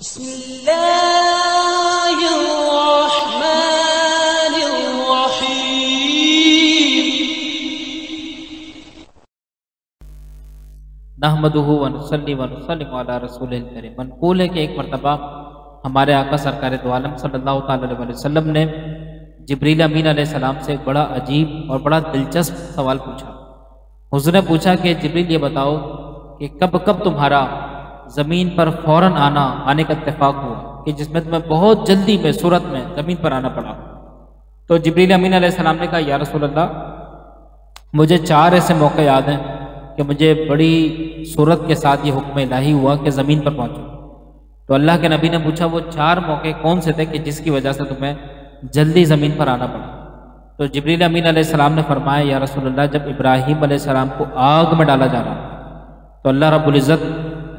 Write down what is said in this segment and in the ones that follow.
بسم الله الرحمن الرحيم. نحمدہ ونصلی ونسلم علی رسول الکریم منقول ہے کہ ایک مرتبہ ہمارے آقا سرکار دو عالم صلی اللہ تعالی علیہ وسلم نے جبریل امین علیہ السلام سے ایک بڑا عجیب اور بڑا دلچسپ سوال پوچھا۔ حضور نے پوچھا کہ جبریل یہ بتاؤ کہ کب کب تمہارا زمین پر فوراً آنا آنے کا اتفاق ہوا کہ جس میں تمہیں بہت جلدی میں صورت میں زمین پر آنا پڑا۔ تو جبریل امین علیہ السلام نے کہا، یا رسول اللہ، مجھے چار ایسے موقع یاد ہیں کہ مجھے بڑی صورت کے ساتھ یہ حکم الہی ہوا کہ زمین پر پہنچو تو اللہ کے نبی نے پوچھا، وہ چار موقع کون سے تھے کہ جس کی وجہ سے تمہیں جلدی زمین پر آنا پڑا؟ تو جبریل امین علیہ السلام نے فرمایا، یا رسول اللہ، جب ابراہیم علیہ السلام کو آگ میں ڈالا جا رہا تو اللہ رب العزت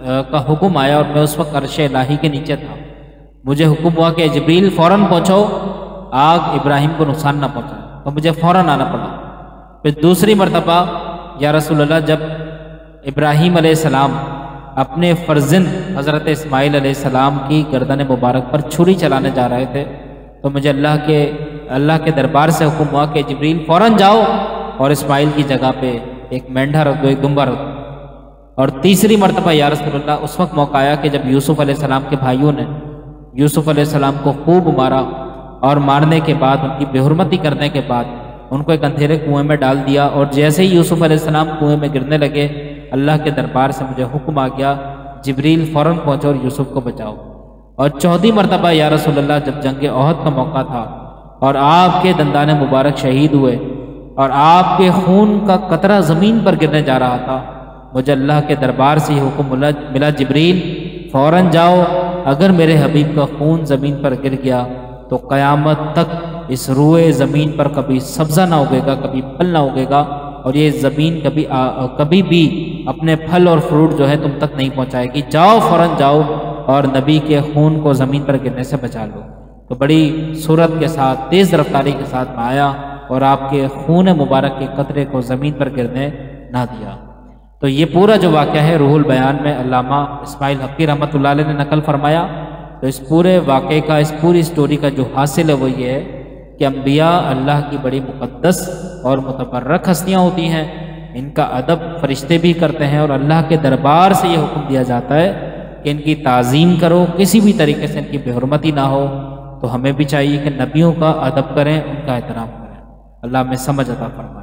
کا حکم آیا اور میں اس وقت عرش الہی کے نیچے تھا۔ مجھے حکم ہوا کہ جبریل فوراً پہنچو آگ ابراہیم کو نقصان نہ پہنچا تو مجھے فوراً آنا پڑا۔ پھر دوسری مرتبہ، یا رسول اللہ، جب ابراہیم علیہ السلام اپنے فرزند حضرت اسماعیل علیہ السلام کی گردن مبارک پر چھری چلانے جا رہے تھے، تو مجھے اللہ کے اللہ کے دربار سے حکم ہوا کہ جبریل فوراً جاؤ اور اسماعیل کی جگہ پہ ایک مینڈھا رکھ دو، ایک دمبا رکھ دو۔ اور تیسری مرتبہ یا رسول اللہ، اس وقت موقع آیا کہ جب یوسف علیہ السلام کے بھائیوں نے یوسف علیہ السلام کو خوب مارا اور مارنے کے بعد، ان کی بے حرمتی کرنے کے بعد، ان کو ایک اندھیرے کنویں میں ڈال دیا اور جیسے ہی یوسف علیہ السلام کنویں میں گرنے لگے، اللہ کے دربار سے مجھے حکم آ گیا، جبریل فوراً پہنچو اور یوسف کو بچاؤ۔ اور چوتھی مرتبہ یا رسول اللہ، جب جنگ عہد کا موقع تھا اور آپ کے دندان مبارک شہید ہوئے اور آپ کے خون کا قطرہ زمین پر گرنے جا رہا تھا مجھے اللہ کے دربار سے حکم ملا ملا جبریل فوراً جاؤ اگر میرے حبیب کا خون زمین پر گر گیا تو قیامت تک اس روئے زمین پر کبھی سبزہ نہ اگے گا کبھی پھل نہ اگے گا اور یہ زمین کبھی آ, کبھی بھی اپنے پھل اور فروٹ جو ہے تم تک نہیں پہنچائے گی۔ جاؤ فوراً جاؤ اور نبی کے خون کو زمین پر گرنے سے بچا لو۔ تو بڑی صورت کے ساتھ تیز رفتاری کے ساتھ میں آیا اور آپ کے خون مبارک کے قطرے کو زمین پر گرنے نہ دیا۔ تو یہ پورا جو واقعہ ہے روح البیان میں علامہ اسماعیل حقی رحمۃ اللہ علیہ نے نقل فرمایا۔ تو اس پورے واقعے کا، اس پوری سٹوری کا جو حاصل ہے وہ یہ ہے کہ انبیاء اللہ کی بڑی مقدس اور متبرک ہستیاں ہوتی ہیں۔ ان کا ادب فرشتے بھی کرتے ہیں اور اللہ کے دربار سے یہ حکم دیا جاتا ہے کہ ان کی تعظیم کرو، کسی بھی طریقے سے ان کی بے حرمتی نہ ہو۔ تو ہمیں بھی چاہیے کہ نبیوں کا ادب کریں، ان کا احترام کریں۔ اللہ میں سمجھ عطا فرما